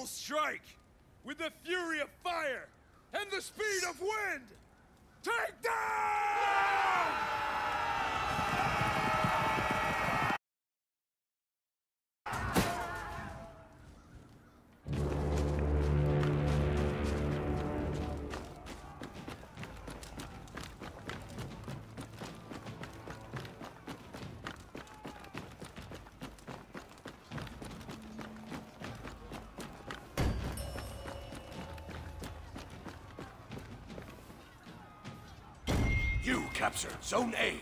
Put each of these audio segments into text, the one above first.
final strike! With the fury of fire and the speed of wind! Take down! You captured Zone A.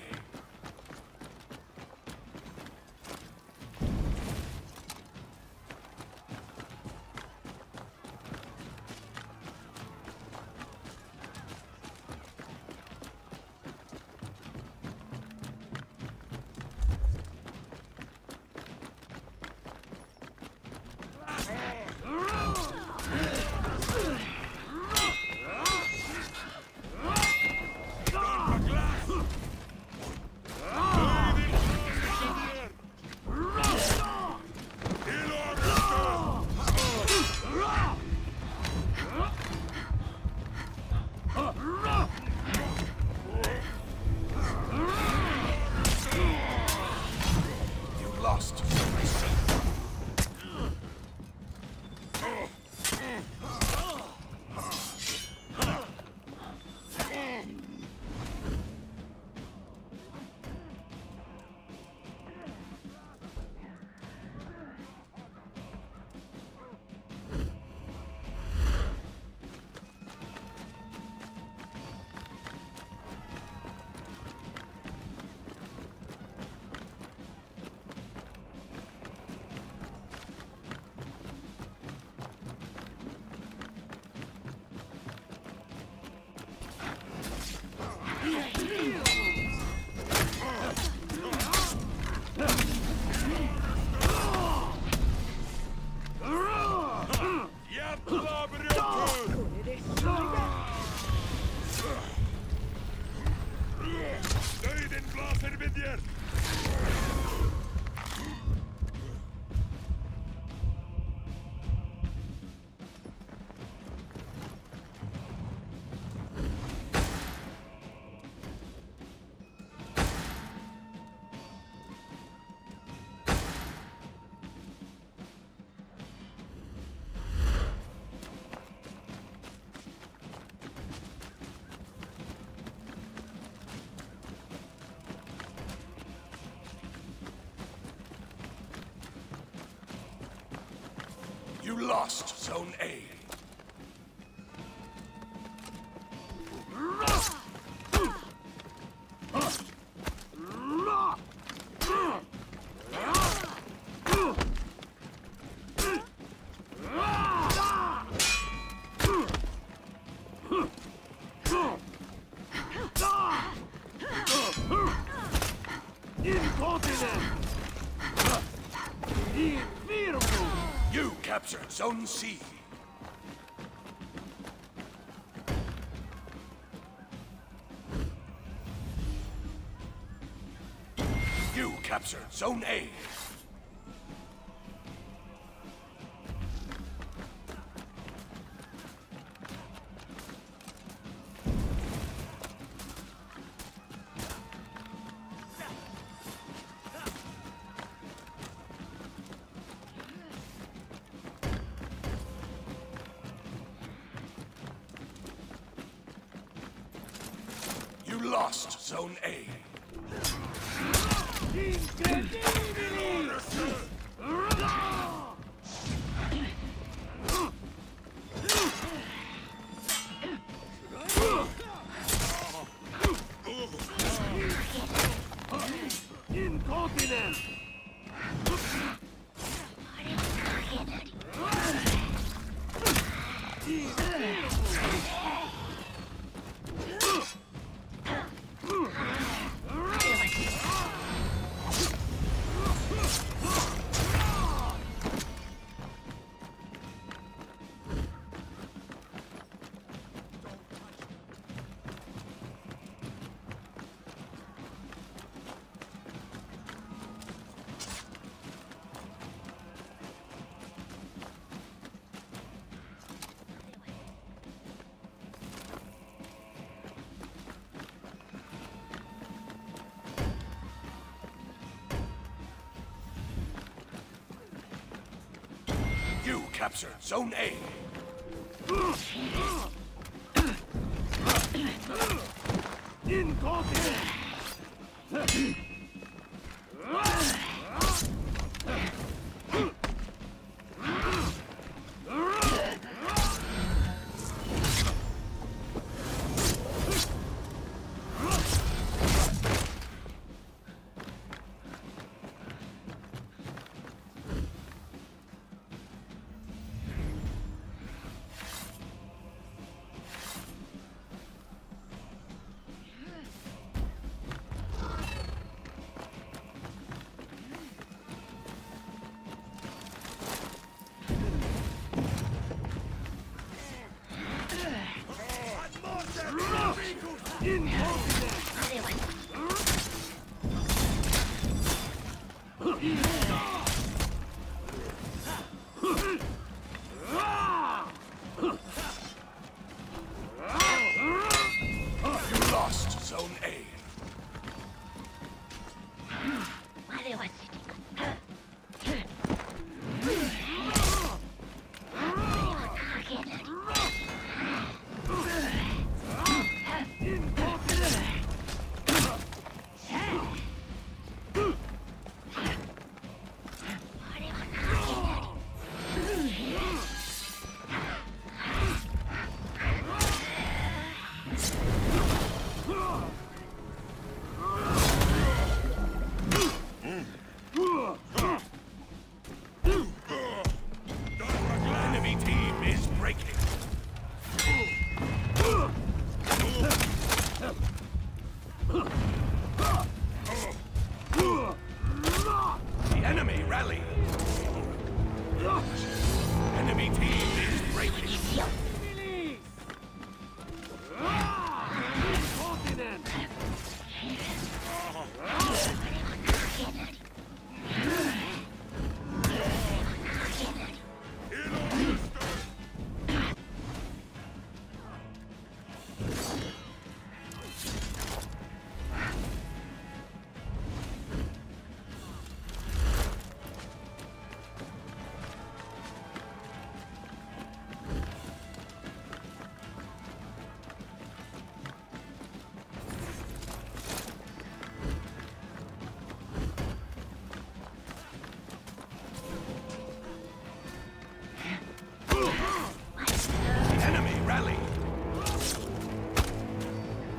You lost Zone A. You captured Zone C. You captured Zone A. You lost Zone A. captured Zone A. You